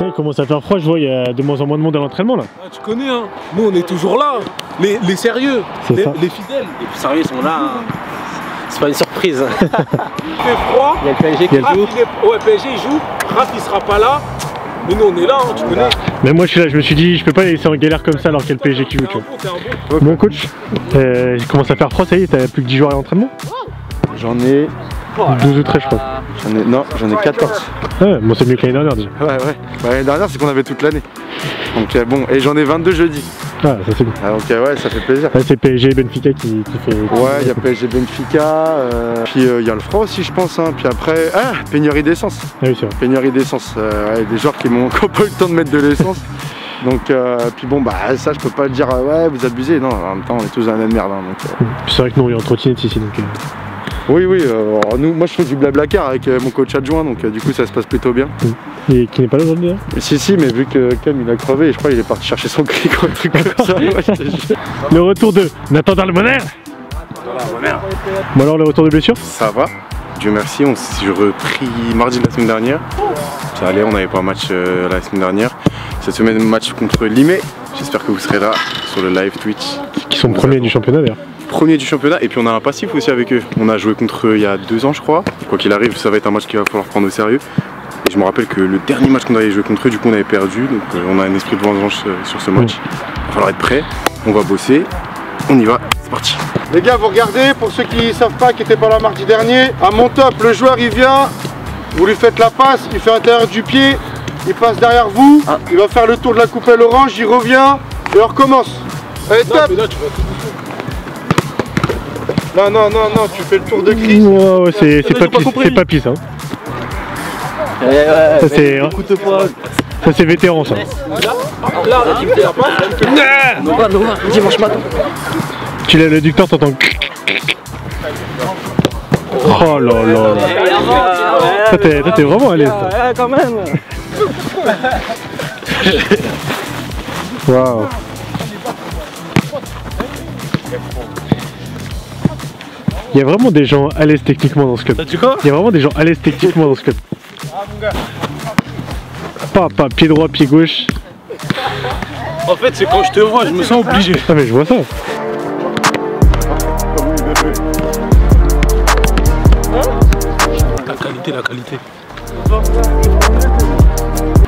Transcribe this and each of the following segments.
Ça il commence à faire froid, je vois, il y a de moins en moins de monde à l'entraînement là. Ah, tu connais, hein Nous, on est toujours là. Les, les sérieux, les, ça. les fidèles. Les plus sérieux sont là. hein. C'est pas une surprise. Il fait froid. Il y a le PSG qui joue. il est... Ouais, PSG, il joue. Raph, il sera pas là. Mais nous, on est là, hein, tu connais. Mais moi je suis là, je me suis dit, je peux pas les laisser en galère comme ça alors qu'il y a le PSG qui joue, tu vois. bon. Bon coach, euh, il commence à faire froid, ça y est, t'as plus que 10 jours à l'entraînement J'en ai. 12 ou 13 je crois. J'en ai. Non, j'en ai 14. Ah ouais, bon c'est mieux que l'année dernière déjà. Ouais, ouais. Bah, L'année dernière, c'est qu'on avait toute l'année. Donc, euh, bon, et j'en ai 22 jeudi. Ah ça c'est bien. Ah, donc, euh, ouais, ça fait plaisir. C'est PSG et Benfica qui, qui fait... Ouais, il y a PSG Benfica. euh, Puis il y a le froid aussi, je pense. hein. Puis après. Ah, pénurie d'essence. Ah oui c'est vrai. Pénurie d'essence. Euh, ouais, des joueurs qui m'ont qui ont pas eu le temps de mettre de l'essence. Donc, euh, puis bon, bah, ça, je peux pas dire, euh, ouais, vous abusez. Non, en même temps, on est tous dans la même merde. hein, donc, euh, C'est vrai que nous on est en trottinette ici donc... Oui, oui, euh, nous, moi je fais du blablacar avec euh, mon coach adjoint, donc euh, du coup ça se passe plutôt bien. Et qui n'est pas là aujourd'hui hein? Si, si, mais vu que Cam il a crevé, je crois qu'il est parti chercher son clic ou un truc comme ça. Ouais. Le retour de Nathan Dalmoner Bon alors le retour de blessure? Ça va, Dieu merci, on s'est repris mardi de la semaine dernière. Ça allait, on n'avait pas un match euh, la semaine dernière. Cette semaine, match contre Limay. J'espère que vous serez là sur le live Twitch. Qui sont premiers du championnat d'ailleurs. Premier du championnat, et puis on a un passif aussi avec eux. On a joué contre eux il y a deux ans, je crois. Quoi qu'il arrive, ça va être un match qu'il va falloir prendre au sérieux. Et je me rappelle que le dernier match qu'on avait joué contre eux, du coup, on avait perdu. Donc euh, on a un esprit de vengeance euh, sur ce match. Il va falloir être prêt. On va bosser. On y va. C'est parti. Les gars, vous regardez, pour ceux qui savent pas, qui étaient pas là mardi dernier, à mon top, le joueur il vient, vous lui faites la passe, il fait l'intérieur du pied, il passe derrière vous, il va faire le tour de la coupelle orange, il revient, et on recommence. Allez, Non, top mais là, tu vas tout Non, non, non, non, tu fais le tour de Chris. Ouais, c'est pas pisse hein. Ouais, ouais. Ça c'est pas. ça c'est vétéran ça. Là, là. Dimanche matin. Tu lèves l'éducteur, t'entends. Oh là là là. Toi t'es vraiment à l'aise. Ouais, quand même. Waouh. Il y a vraiment des gens à l'aise techniquement dans ce club. Tu quoi Il y a vraiment des gens à l'aise techniquement dans ce club. Pas, pas, pied droit, pied gauche. En fait, c'est quand je te vois, je me sens obligé. Ah mais je vois ça. La qualité, la qualité.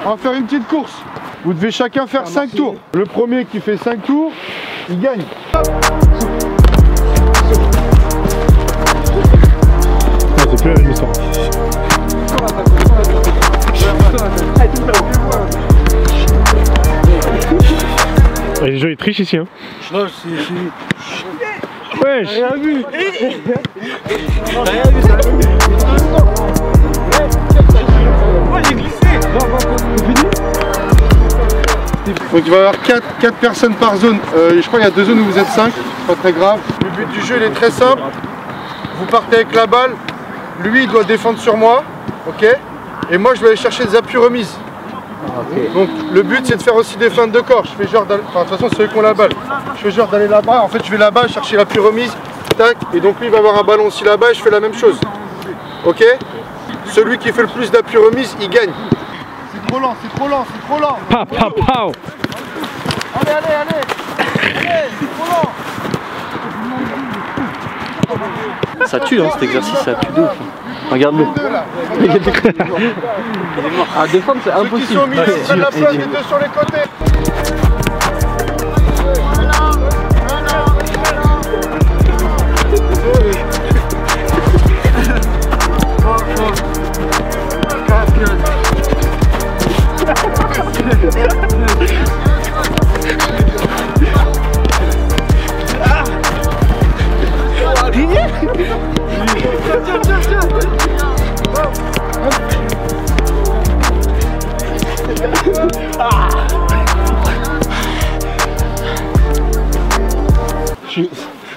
On va faire une petite course. Vous devez chacun faire 5 tours. Le premier qui fait 5 tours, il gagne. La même histoire. Ah, Les gens ils trichent ici hein. Non, c'est. Wesh Donc il va y avoir 4, personnes par zone. Euh, je crois qu'il y a deux zones où vous êtes 5, pas très grave. Le but du jeu il est très simple. Vous partez avec la balle, lui il doit défendre sur moi, ok Et moi je vais aller chercher des appuis remises. Donc le but c'est de faire aussi des feintes de corps. Je fais genre d'aller- enfin, de toute façon c'est eux qui ont la balle. Je fais genre d'aller là-bas, en fait je vais là-bas chercher l'appui remise, tac, et donc lui il va avoir un ballon aussi là-bas et je fais la même chose. Ok Celui qui fait le plus d'appui remise, il gagne. C'est trop lent, c'est trop lent, c'est trop lent. Pa, pa, pow. Allez, allez, allez Allez, c'est trop lent Ça tue, hein, cet exercice, ça tue de ouf. Regarde-le. Deux là À défendre, c'est Ceux qui sont au milieu, prennent la place, les deux sur les côtés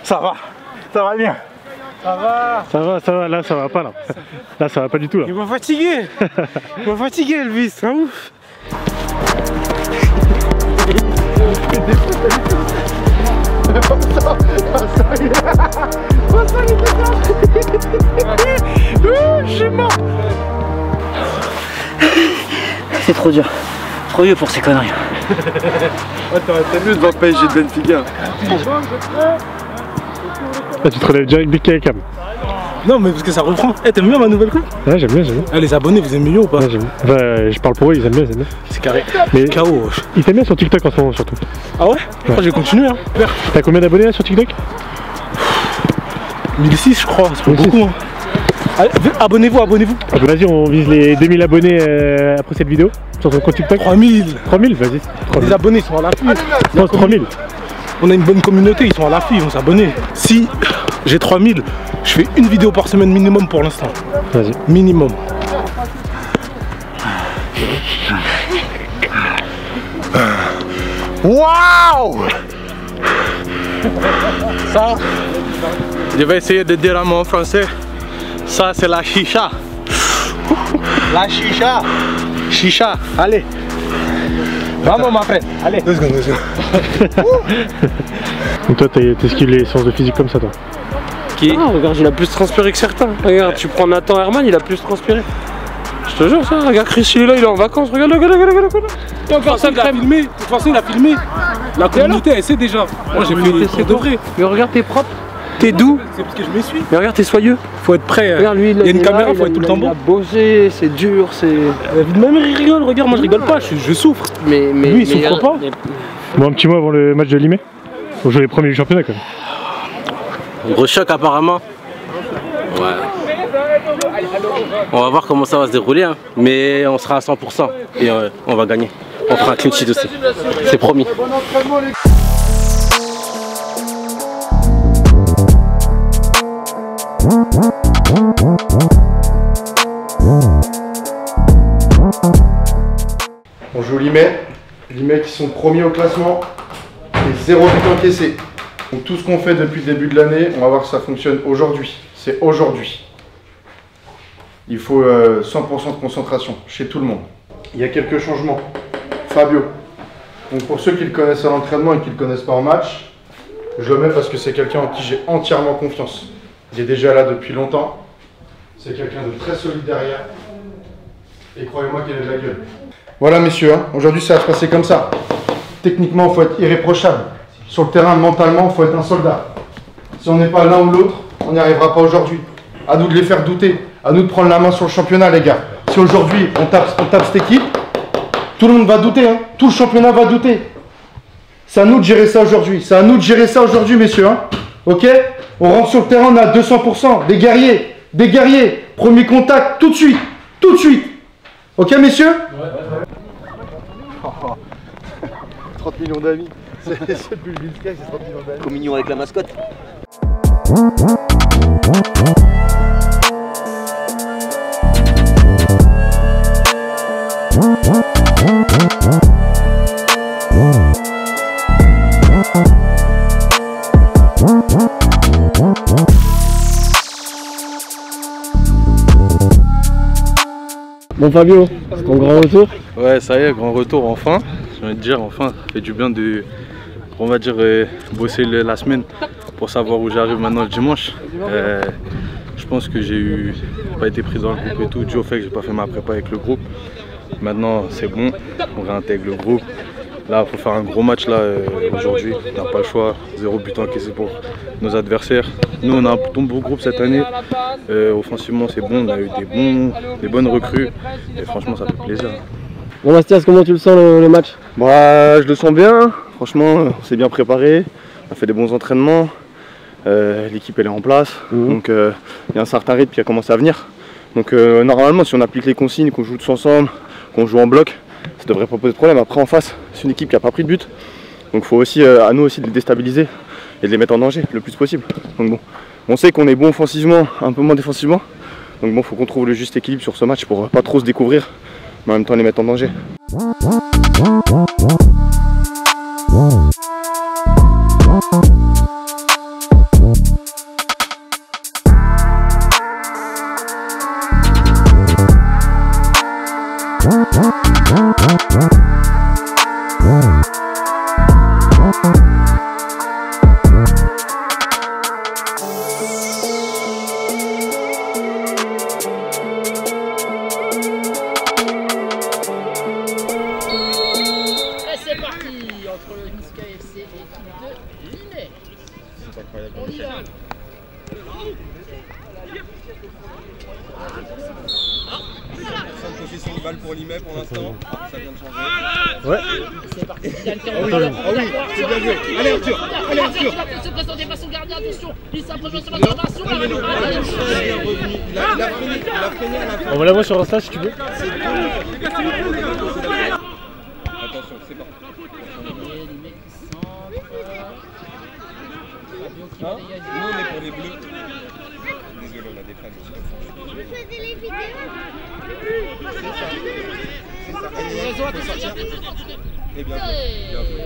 Ça va. Ça va bien. Ça va, ça va, là ça va pas là. Là ça va pas du tout là. Il m'a fatigué. Il m'a fatigué, Elvis. C'est un ouf. C'est trop dur. trop vieux pour ces conneries. T'es mieux devant PSG de Benfica. Là, tu te relèves direct dès qu'il y a la cam. Non, mais parce que ça reprend. Eh, t'aimes bien ma nouvelle coupe Ouais, j'aime bien, j'aime bien. Eh, les abonnés, vous aimez mieux ou pas? Ouais, j'aime bien. Enfin, euh, je parle pour eux, ils aiment bien, ils aiment bien. C'est carré. Mais KO. ils t'aiment bien sur TikTok en ce moment, surtout. Ah ouais? Je crois que je vais continuer. Hein. T'as combien d'abonnés là sur TikTok? 1006, je crois. C'est pas 1006. beaucoup. Hein. Allez, abonnez-vous, abonnez-vous. Ah bah, Vas-y, on vise les 2000 abonnés euh, après cette vidéo sur ton compte TikTok. 3000. 3000, vas-y. Les 3000. abonnés sont à l'affût. Non, 3000. On a une bonne communauté, ils sont à l'affût, ils vont s'abonner. Si j'ai 3000, je fais une vidéo par semaine minimum pour l'instant. Vas-y. Minimum. Waouh Ça, je vais essayer de dire en mon français. Ça, c'est la chicha. La chicha. Chicha, allez. Vamos, ma frère. Allez. Deux secondes, deux secondes. Toi, t'es t'es skillé les sciences de physique comme ça, toi. Qui Ah, regarde, il a plus transpiré que certains. Regarde, tu prends Nathan Herman, il a plus transpiré. Je te jure, ça. Regarde, Chris, il est là, il est en vacances. Regarde, regarde, regarde, regarde. regarde. De toute façon, il a filmé. De toute façon, il a filmé. La communauté, elle sait déjà. Moi, j'ai fait c'est de vrai. Mais regarde, t'es propre, t'es doux. C'est parce que je m'essuie. Mais regarde, t'es soyeux. Faut être prêt. hein. Regarde, lui, Il y a une est caméra, là, faut il être tout le temps Il bon. a bossé, c'est dur, c'est. Même il rigole, regarde, moi je rigole pas, je, je souffre. Mais, mais. Lui, il mais- souffre pas. mais- Bon, un petit mot avant le match de Limay. On joue les premiers du championnat quand même. Gros choc apparemment. Ouais. On va voir comment ça va se dérouler, hein. mais on sera à 100% et euh, on va gagner. On fera un clean sheet aussi. C'est promis. Bon entraînement les joue Limay. Limay qui sont premiers au classement et zéro but encaissé. Donc tout ce qu'on fait depuis le début de l'année, on va voir si ça fonctionne aujourd'hui. C'est aujourd'hui. Il faut euh, 100% de concentration chez tout le monde. Il y a quelques changements. Fabio. Pour ceux qui le connaissent à l'entraînement et qui ne le connaissent pas en match, je le mets parce que c'est quelqu'un en qui j'ai entièrement confiance. Il est déjà là depuis longtemps. C'est quelqu'un de très solide derrière. Et croyez-moi qu'il a de la gueule. Voilà messieurs, hein. aujourd'hui ça va se passer comme ça. Techniquement, il faut être irréprochable. Sur le terrain, mentalement, il faut être un soldat. Si on n'est pas l'un ou l'autre, on n'y arrivera pas aujourd'hui. À nous de les faire douter. À nous de prendre la main sur le championnat, les gars. Si aujourd'hui on tape, on tape cette équipe, tout le monde va douter. Hein. Tout le championnat va douter. C'est à nous de gérer ça aujourd'hui. C'est à nous de gérer ça aujourd'hui, messieurs. hein. Ok? On rentre sur le terrain, on à 200%. Des guerriers. Des guerriers. Premier contact, tout de suite. Tout de suite. Ok, messieurs 30 millions d'amis. C'est le plus vite c'est 30 millions d'amis. Communion avec la mascotte. Fabio, c'est ton grand retour. Ouais, ça y est, grand retour enfin. Je vais te dire, enfin, ça fait du bien de, on va dire, euh, bosser la semaine pour savoir où j'arrive maintenant le dimanche. Euh, je pense que j'ai pas été pris dans le groupe et tout, dû au fait que j'ai pas fait ma prépa avec le groupe. Maintenant, c'est bon, on réintègre le groupe. Là, il faut faire un gros match là euh, aujourd'hui. On n'a pas le choix. Zéro but encaissé pour nos adversaires. Nous, on a un ton beau groupe cette année. Euh, offensivement, c'est bon. On a eu des, bons, des bonnes recrues. Et franchement, ça fait plaisir. Bon, Mathias, comment tu le sens le, le match? Bah, je le sens bien. Franchement, on s'est bien préparé. On a fait des bons entraînements. Euh, L'équipe elle est en place. Mhm. Donc euh, il y a un certain rythme qui a commencé à venir. Donc euh, normalement, si on applique les consignes, qu'on joue tous ensemble, qu'on joue en bloc, devrait pas poser de problème. Après en face, c'est une équipe qui n'a pas pris de but. Donc faut aussi euh, à nous aussi de les déstabiliser et de les mettre en danger le plus possible. Donc bon, on sait qu'on est bon offensivement, un peu moins défensivement. Donc bon, faut qu'on trouve le juste équilibre sur ce match pour pas trop se découvrir, mais en même temps les mettre en danger. Pour Limay pour l'instant. Ça vient de changer. Ouais. Ah ah oui, c'est bien joué. Allez Arthur, allez Arthur. Se gardien, attention, il s'approche de son Il la il est revenu. Il a, il a freiné, il a freiné à la fin. On va la voir sur Insta si tu veux. Attention, c'est parti. Hein Nous on est pour les bleus. On a des familles. Je faisais les vidéos. Raison, attention, sortir. Et bien joué. Bien joué.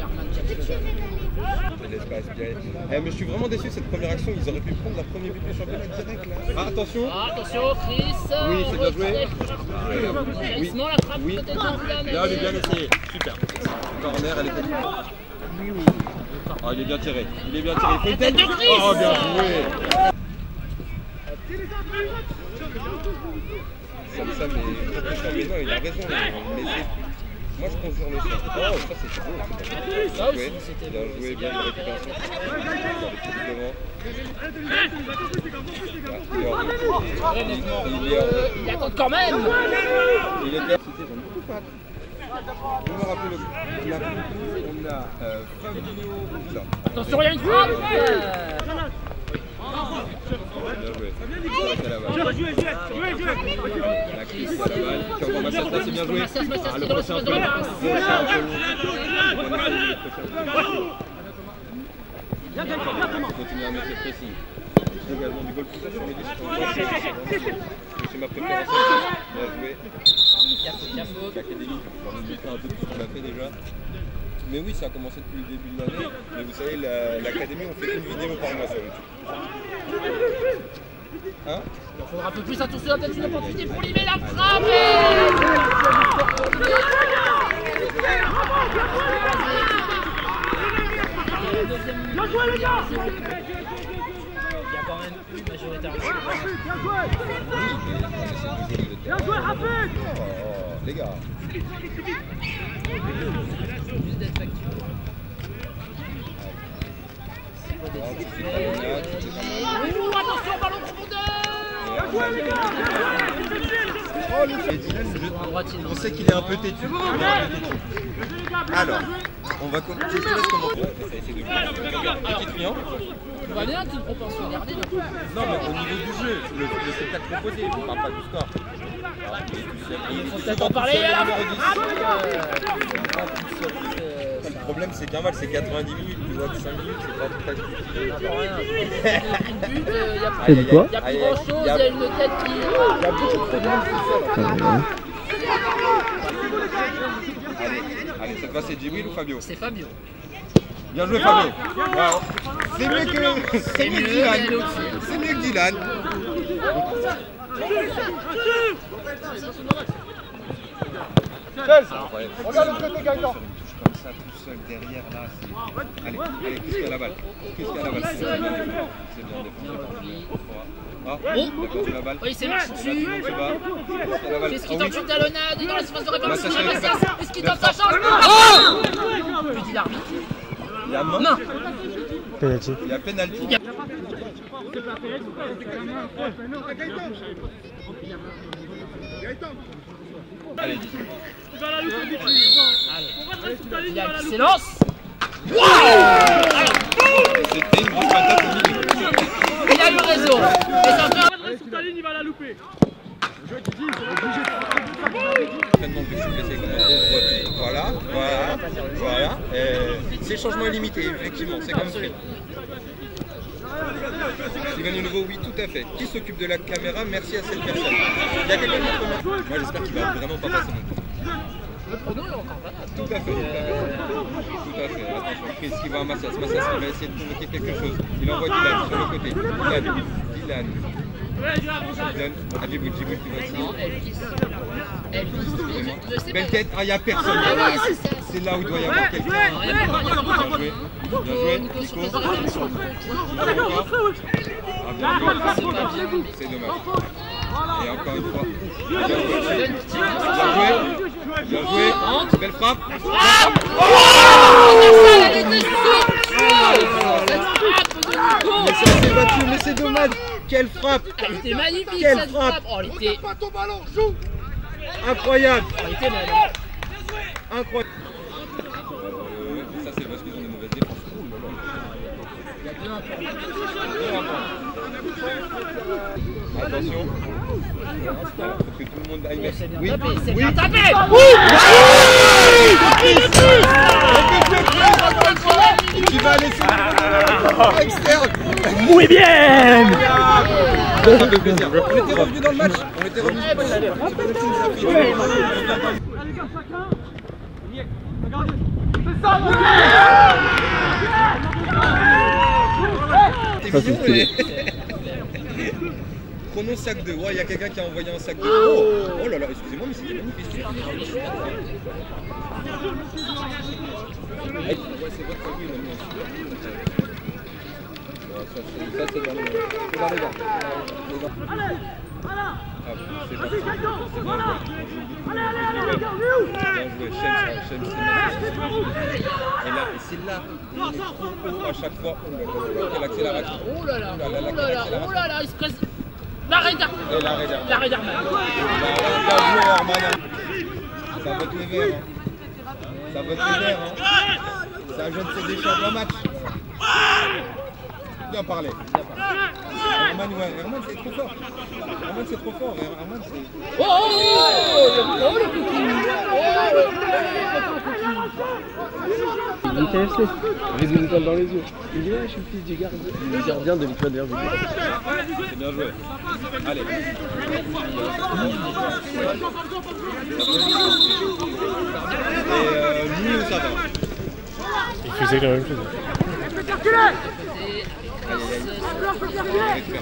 Je laisse pas aspirer. Eh, mais je suis vraiment déçu cette première action. Ils auraient pu prendre leur premier but du championnat direct là. Ah, attention. Ah, attention, Chris. Oui, c'est bien joué. Oui. Doucement, la frappe Oui. Là, il est bien essayé. Super. Corner, elle est. Ah, il est bien tiré. Il est bien tiré. Oh, bien joué. Comme ça, mais il a raison. Moi, je sur le ça, c'est beau. il attend quand même. Il. Attention, il. Bien joué. Avec à la crise bien joué. Le prochain. Continuer. Bien joué. Mais oui, ça a commencé depuis le début de l'année. Mais vous savez, la- l'académie, on fait une vidéo par mois sur YouTube. Hein? Il faudra un peu plus attention, peut-être une opportunité pour Limé, la frappe. et- Il y a quand même une majorité Bien joué, rapide oh, Les gars. Attention, ballon profondeur On sait qu'il est un peu têtu. Alors, on va com- je te laisse commencer. On va triangle. On bien qu'il garder. Non, mais au niveau du jeu, le, le spectacle proposé, on ne parle pas du score. Il faut peut-être en parler problème, c'est qu'un match, c'est 90 minutes, tu vois, 5 minutes, c'est pas tout à fait. Une but, euh, il y a plus- aïe. il y a plus Aïe, aïe. grand chose, il y a une tête qui. Il y a beaucoup de problèmes, c'est ça. Allez, allez, cette fois, c'est Djibril ou Fabio C'est Fabio. Bien joué, Fabio. Wow. C'est mieux que, c'est mieux que mieux, Dylan. C'est mieux que Dylan. Regarde le côté Gaëtan. Seul derrière là. c'est- Allez, allez, qu'est-ce qu'il y a à la balle Qu'est-ce qu'il y a à la balle C'est bien défendu. Ah, la balle. Oui, c'est marche dessus. Qu'est-ce qu'il Ah tente une talonnade dans l'espace de réparation. Est-ce qu'il tente sa chance Oh Lui dit l'arbitre. Il y a main. Non Penalty. Il y a penalty. Allez, dis. Il y a qui s'élance. C'était une grosse patate au milieu. Il a eu raison. Et ça fait un- Sur ta ligne, il va la louper. Maintenant, je suis blessé comme un pauvre. Voilà, voilà, voilà. C'est changement illimité, effectivement, c'est comme. Steven Nouveau, oui, tout à fait. Qui s'occupe de la caméra? Merci à cette personne. Il y a quelqu'un d'autre? Moi, j'espère qu'il va vraiment pas passer mon Tout à fait, tout à fait. Tout à fait. Attention, Chris qui va à Massas. Massas qui va essayer de provoquer quelque chose. Il envoie Dylan sur le côté. Dylan, Dylan. Dylan, à Djibout, Djibout qui va essayer. Belle tête, ah, il n'y a personne. Ah c'est là où il doit y avoir quelqu'un. Bien joué. Bien joué. Nico sur Nico. les révélations. Ah, bien joué. C'est dommage. Et encore une fois. Bien joué. Bien joué. Belle frappe. Oh, elle frappe de Nico Herman, quelle frappe Ah, il était magnifique Quelle frappe Oh, il était... Incroyable Oh, il était magnifique Incroyable Ça, c'est parce qu'ils ont des mauvaises défenses. Attention Faut que tout le monde aille mettre. Oui, c'est oui. bien tapé Tu vas laisser externe Muy bien Ça fait plaisir. On était revenus dans le match. On était revenus dans le match. Ça, c'est stylé. Chrono sac de. Ouais, il y a quelqu'un qui a envoyé un sac. Oh, oh là là, excusez-moi, mais c'est votre famille. Ah. Et là, c'est là, à chaque fois. Oh là là. Oh là là, Oh oh oh. D'Arman Bien joué, Herman. Ça vote les verts. hein. Ça vote les verts. hein. Un jeune CD champion en match. Bien parlé. Bien parlé. Herman, ouais. Herman, c'est trop fort. Herman, c'est trop fort. Herman, c'est. Oh, oh, oh, oh, le cookie Il est KFC. Étoile dans les yeux. Il dit, ouais, je suis le fils du gardien, du gardien de l'étoile verte. C'est bien joué. Allez. Et euh, ça va. Il faisait la même chose.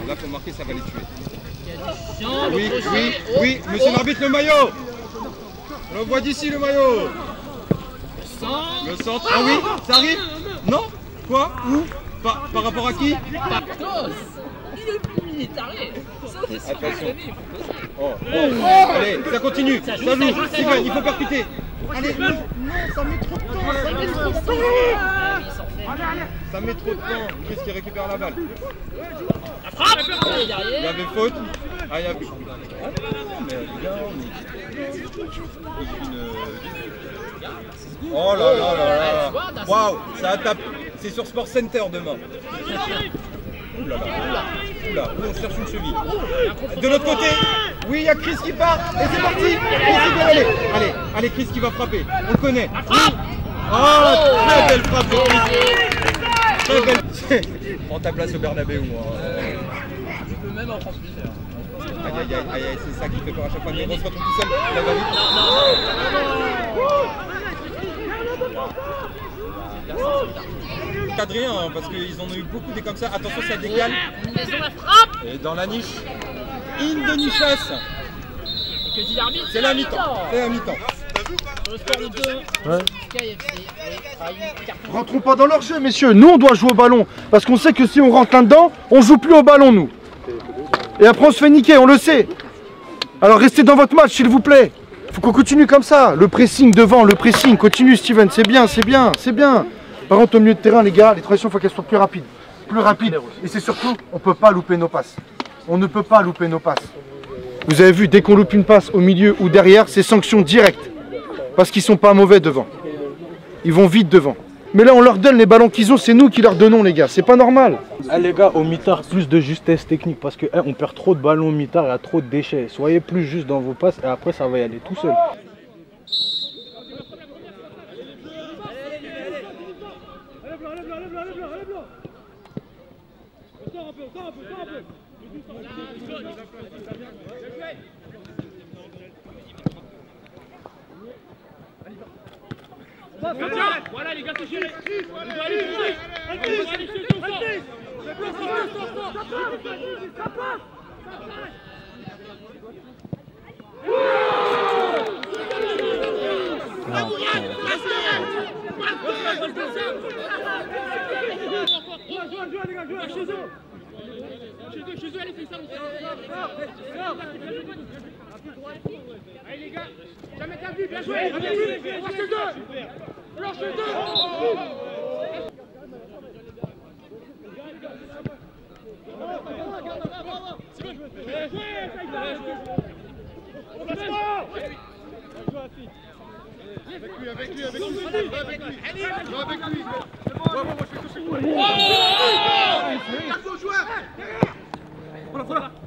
Là, faut marquer, ça va les tuer. Oui, oui, oui, monsieur l'arbitre, le maillot On le voit d'ici, le maillot centre. Le centre, ah oui, ça arrive Non Quoi Où par, par rapport à qui Patos Il est plus militaré Ça, c'est si Attention. Oh, oh, Allez, ça continue, Ça joue, ça joue, ça Steven, joue. il faut percuter Allez, non, non, ça met trop de temps, ça met trop de temps Ah. Ça met trop de temps, Chris qui récupère la balle. La frappe Il y avait faute Ah, il y avait... Ah non, non, mais bien, mais... Une... Oh là là là là. Waouh, ça. a tapé C'est sur Sport Center demain. Ouh là. Là, Oula, on cherche une cheville. De l'autre côté, oui, il y a Chris qui part, et c'est parti. Et c'est bien, allez, allez, allez, Chris qui va frapper, on le connaît. Oui. Oh, très belle frappe de Chris. Très belle. Prends ta place au Bernabeu, moi. Je peux même en prendre plusieurs. Aïe aïe aïe, aïe, aïe, c'est ça qui fait peur à chaque fois. Nero se retrouve tout seul, il va vite. Cadré, hein, parce qu'ils en ont eu beaucoup des comme ça. Attention, ça décale. Et dans la niche, in de l'arbitre C'est la mi-temps. C'est la mi-temps. Sur le score de 2, Ouais. KFC. Oui, une carton. Rentrons pas dans leur jeu, messieurs. Nous, on doit jouer au ballon. Parce qu'on sait que si on rentre là-dedans, on joue plus au ballon, nous. Et après, on se fait niquer, on le sait. Alors, restez dans votre match, s'il vous plaît. Faut qu'on continue comme ça. Le pressing devant, le pressing. Continue, Steven. C'est bien, c'est bien, c'est bien. Par contre, au milieu de terrain, les gars, les transitions, il faut qu'elles soient plus rapides. Plus rapides. Et c'est surtout, on peut pas louper nos passes. On ne peut pas louper nos passes. Vous avez vu, dès qu'on loupe une passe au milieu ou derrière, c'est sanction directe. Parce qu'ils sont pas mauvais devant. Ils vont vite devant. Mais là, on leur donne les ballons qu'ils ont, c'est nous qui leur donnons, les gars. C'est pas normal. Eh, les gars, au mitard, plus de justesse technique parce que eh, on perd trop de ballons au mitard, y a trop de déchets. Soyez plus juste dans vos passes et après ça va y aller tout seul. Voilà les gars, c'est géré. On doit aller jouer. On doit aller jouer tout ça. Allez Allez les gars, jamais ta vue, bien joué, bien joué, on lâche le deux On lâche le deux Avec lui, avec lui, avec lui, avec lui, avec lui, moi je. Oh! Voilà, voilà!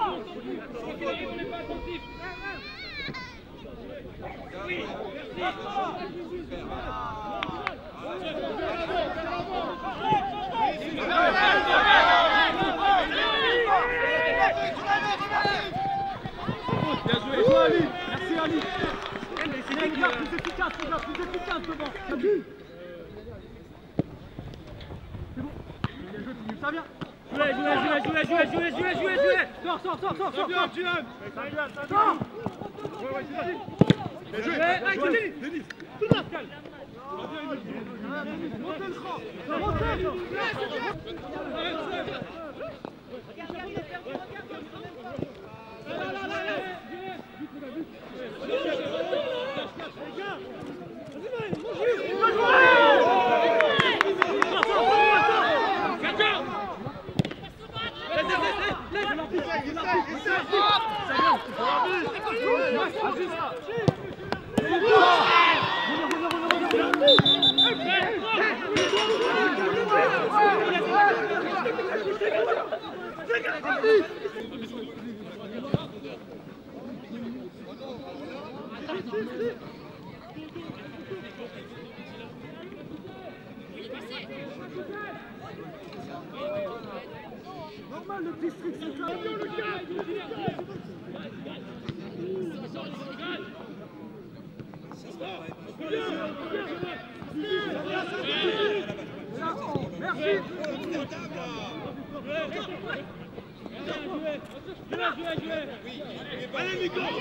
Allez, Nico Allez,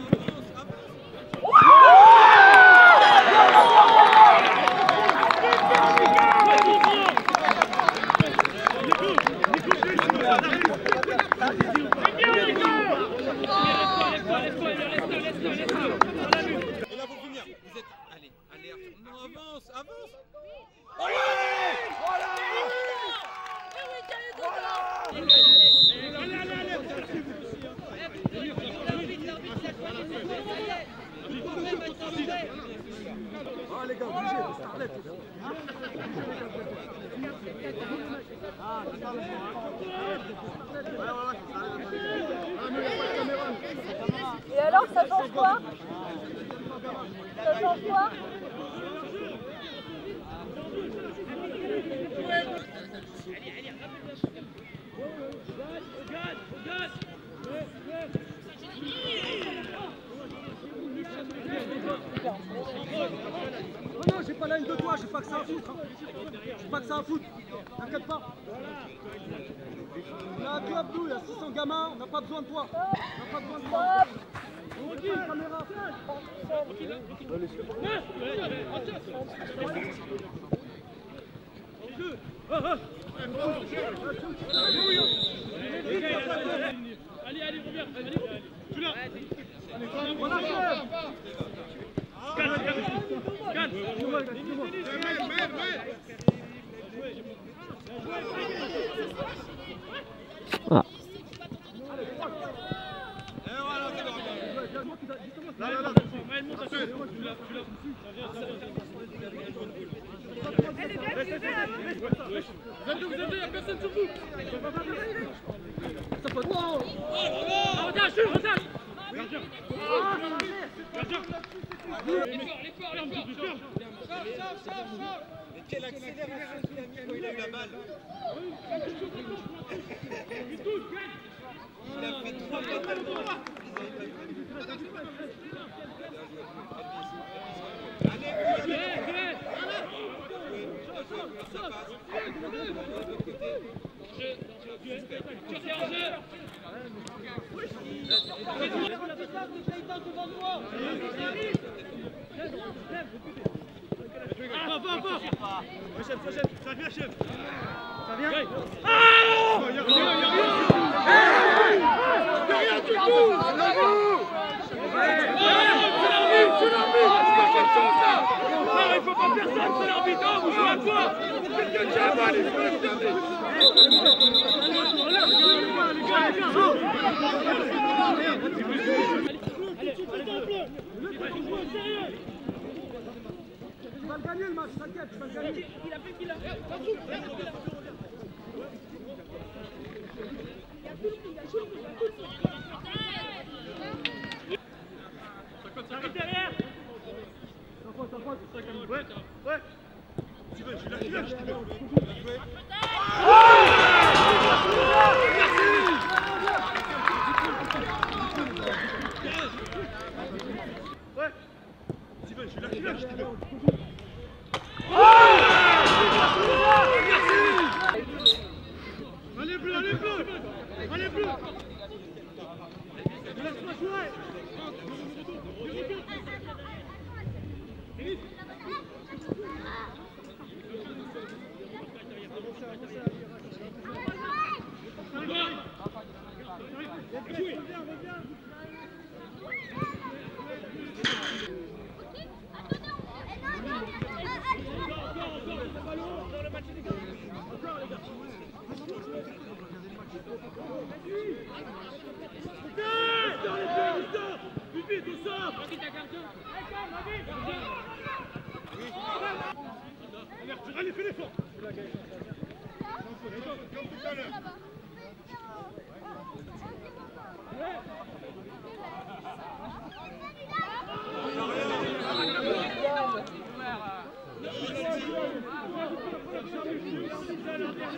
Nico. Et alors, ça change quoi? Ça change quoi? non, j'ai pas la de toi, j'ai pas que ça à foutre. hein. J'ai pas que ça à foutre. T'inquiète pas. On a un club, nous, il y a 600 gamins, on n'a pas besoin de toi. On n'a pas besoin de toi. Caméra. Allez, allez, reviens. Allez, tu l'as. Voilà, Calme. Ah. Vous vous êtes deux, il n'y a personne sur vous Mais quelle accélération qu'il a mis il a eu la balle. Il a fait trois pas de droit. Il faut pas personne, c'est l'arbitre, vous jouez à quoi Quelqu'un qui a la balle, il faut le garder Allez bleu, allez bleu Allez bleu Laisse-moi jouer Allez, fais l'effort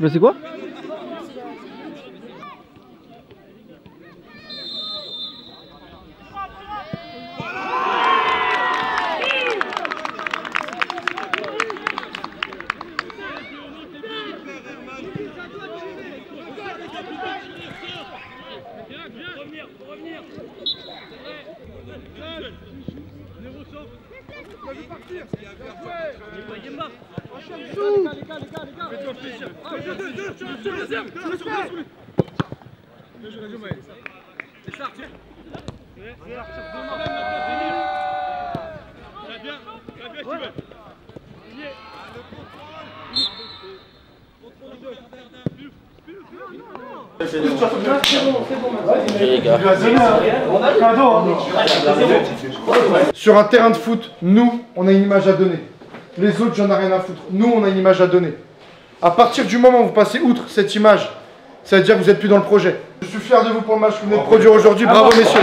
C'est quoi Revenir, faut revenir Néro sort Va lui partir Ouais Yemba Les gars, les gars, les gars, les gars Fais-toi plaisir Deux, deux, deux, sur le deuxième Sur le sur le Bien joué, bien joué, Maël C'est ça, tiens Très bien, Sur un terrain de foot, nous, on a une image à donner. Les autres, j'en ai rien à foutre. Nous, on a une image à donner. À partir du moment où vous passez outre cette image, ça veut dire que vous n'êtes plus dans le projet. Je suis fier de vous pour le match que vous venez de produire aujourd'hui. Bravo, messieurs.